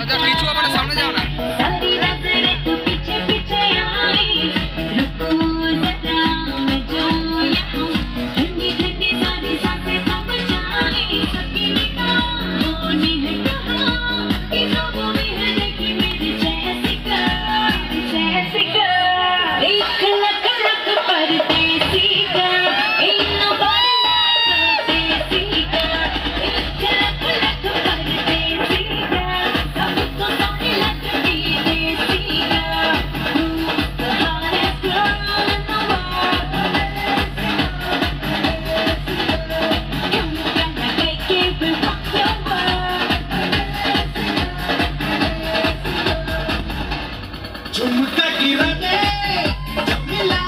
যাও যাও নিচু আমার সামনে যাও না। मुझसे गिरने मिला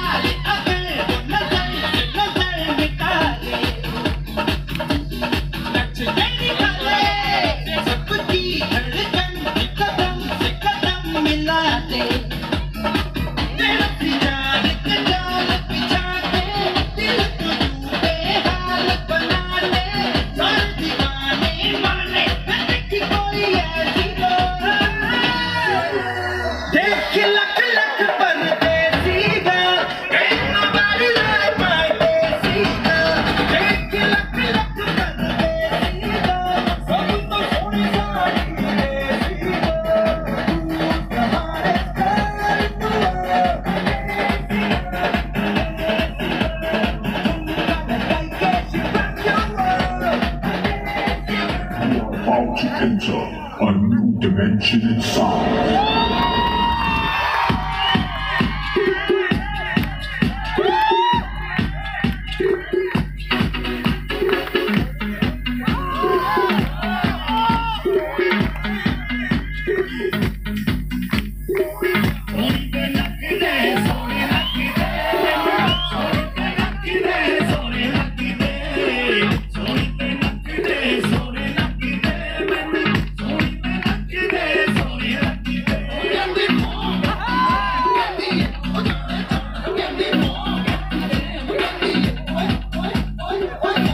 to enter a new dimension in sound. What?